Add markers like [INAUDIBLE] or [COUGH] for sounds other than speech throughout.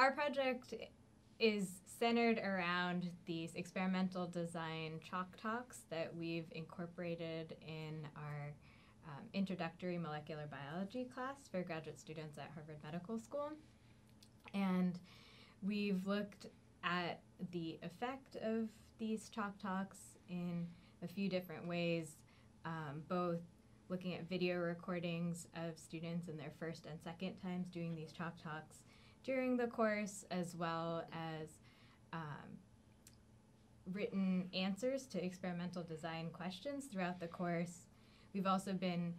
our project is centered around these experimental design chalk talks that we've incorporated in our um, introductory molecular biology class for graduate students at Harvard Medical School. And we've looked at the effect of these chalk talks in a few different ways, um, both looking at video recordings of students in their first and second times doing these chalk talks during the course, as well as um, written answers to experimental design questions throughout the course. We've also been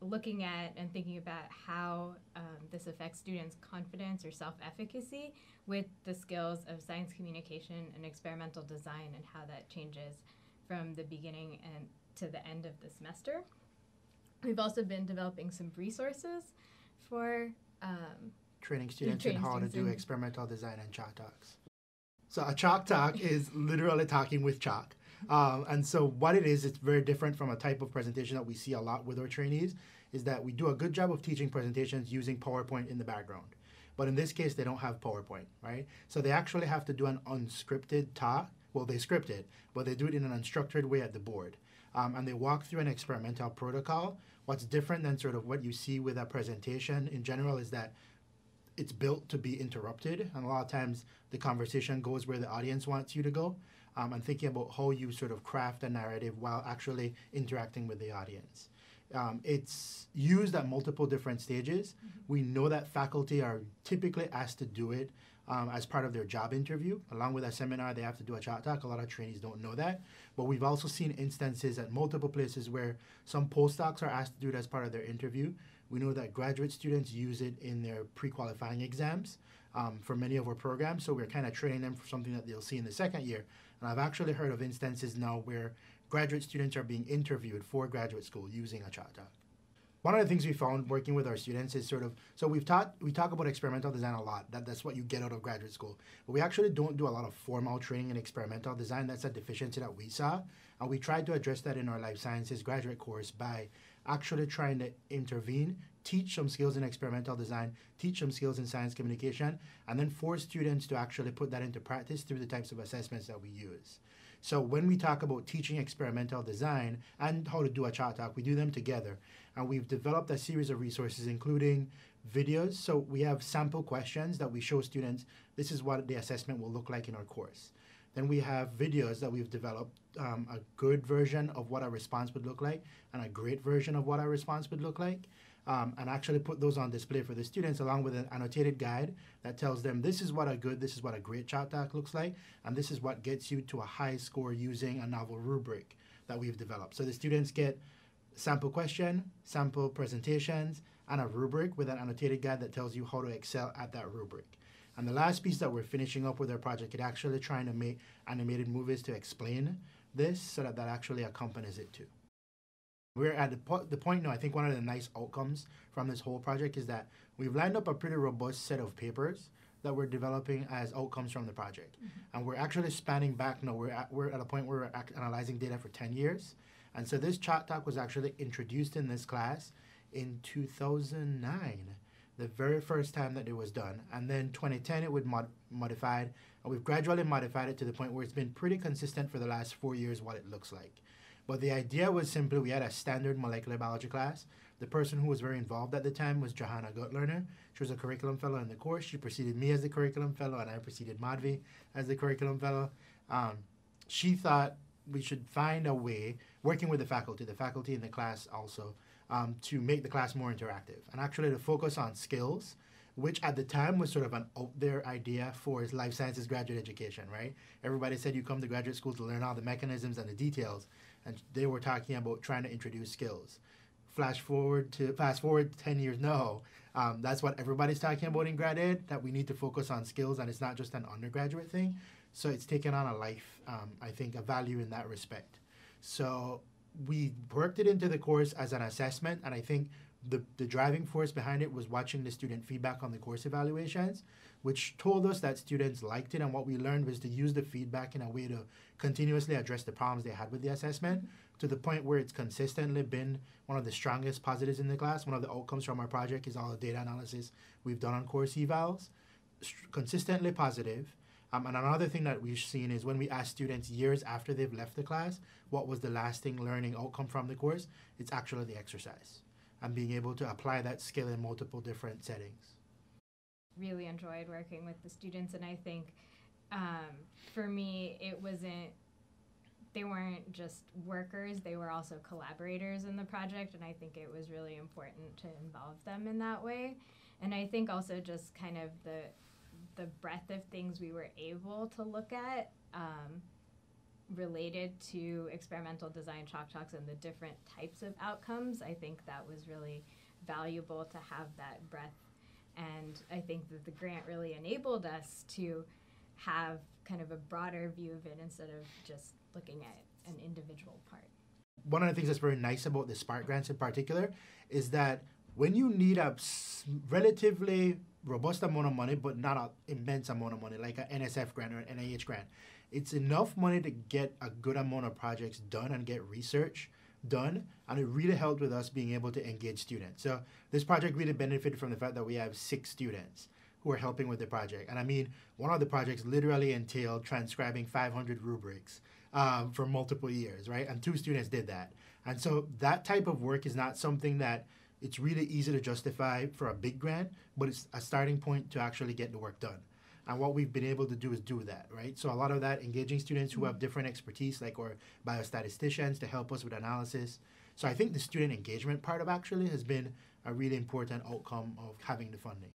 looking at and thinking about how um, this affects students' confidence or self efficacy with the skills of science communication and experimental design and how that changes from the beginning and to the end of the semester. We've also been developing some resources for um, training students in how to do in- experimental design and chalk talks. So a chalk talk [LAUGHS] is literally talking with chalk. Um, and so what it is, it's very different from a type of presentation that we see a lot with our trainees, is that we do a good job of teaching presentations using PowerPoint in the background. But in this case, they don't have PowerPoint, right? So they actually have to do an unscripted talk. Well, they script it, but they do it in an unstructured way at the board. Um, and they walk through an experimental protocol. What's different than sort of what you see with a presentation in general is that it's built to be interrupted, and a lot of times the conversation goes where the audience wants you to go. Um, and thinking about how you sort of craft a narrative while actually interacting with the audience. Um, it's used at multiple different stages. We know that faculty are typically asked to do it um, as part of their job interview. Along with a seminar, they have to do a chalk talk. A lot of trainees don't know that. But we've also seen instances at multiple places where some postdocs are asked to do it as part of their interview. We know that graduate students use it in their pre qualifying exams um, for many of our programs. So we're kind of training them for something that they'll see in the second year. And I've actually heard of instances now where graduate students are being interviewed for graduate school using a chalk talk. One of the things we found working with our students is sort of so we've taught we talk about experimental design a lot. That that's what you get out of graduate school. But we actually don't do a lot of formal training in experimental design. That's a deficiency that we saw. And we tried to address that in our life sciences graduate course by actually trying to intervene, teach some skills in experimental design, teach some skills in science communication, and then force students to actually put that into practice through the types of assessments that we use. So when we talk about teaching experimental design and how to do a chalk talk, we do them together. And we've developed a series of resources, including videos. So we have sample questions that we show students. This is what the assessment will look like in our course. Then we have videos that we've developed, um, a good version of what a response would look like and a great version of what a response would look like. Um, and actually put those on display for the students along with an annotated guide that tells them this is what a good, this is what a great chalk talk looks like, and this is what gets you to a high score using a novel rubric that we've developed. So the students get sample question, sample presentations, and a rubric with an annotated guide that tells you how to excel at that rubric. And the last piece that we're finishing up with our project is actually trying to make animated movies to explain this so that that actually accompanies it too. We're at the, po- the point now, I think one of the nice outcomes from this whole project is that we've lined up a pretty robust set of papers that we're developing as outcomes from the project. Mm-hmm. And we're actually spanning back now, we're at, we're at a point where we're analyzing data for 10 years. And so this chalk talk was actually introduced in this class in 2009, the very first time that it was done. And then 2010 it was mod- modified, and we've gradually modified it to the point where it's been pretty consistent for the last four years what it looks like. But the idea was simply we had a standard molecular biology class. The person who was very involved at the time was Johanna Gutlerner. She was a curriculum fellow in the course. She preceded me as the curriculum fellow, and I preceded Madhvi as the curriculum fellow. Um, she thought we should find a way, working with the faculty, the faculty in the class also, um, to make the class more interactive and actually to focus on skills, which at the time was sort of an out there idea for his life sciences graduate education, right? Everybody said you come to graduate school to learn all the mechanisms and the details, and they were talking about trying to introduce skills. Flash forward to fast forward 10 years now, um, that's what everybody's talking about in grad ed, that we need to focus on skills and it's not just an undergraduate thing. So it's taken on a life, um, I think, a value in that respect. So we worked it into the course as an assessment, and I think the, the driving force behind it was watching the student feedback on the course evaluations, which told us that students liked it, and what we learned was to use the feedback in a way to continuously address the problems they had with the assessment to the point where it's consistently been one of the strongest positives in the class. One of the outcomes from our project is all the data analysis we've done on course evals consistently positive. Um, and another thing that we've seen is when we ask students years after they've left the class, what was the lasting learning outcome from the course? It's actually the exercise and being able to apply that skill in multiple different settings. Really enjoyed working with the students, and I think um, for me, it wasn't, they weren't just workers, they were also collaborators in the project, and I think it was really important to involve them in that way. And I think also just kind of the, the breadth of things we were able to look at um, related to experimental design chalk talks and the different types of outcomes. I think that was really valuable to have that breadth. And I think that the grant really enabled us to have kind of a broader view of it instead of just looking at an individual part. One of the things that's very nice about the Spark grants in particular is that when you need a relatively robust amount of money, but not an immense amount of money, like an NSF grant or an NIH grant, it's enough money to get a good amount of projects done and get research done. And it really helped with us being able to engage students. So this project really benefited from the fact that we have six students who are helping with the project. And I mean, one of the projects literally entailed transcribing 500 rubrics um, for multiple years, right? And two students did that. And so that type of work is not something that it's really easy to justify for a big grant, but it's a starting point to actually get the work done. And what we've been able to do is do that, right? So a lot of that engaging students who mm-hmm. have different expertise, like or biostatisticians to help us with analysis. So I think the student engagement part of actually has been a really important outcome of having the funding.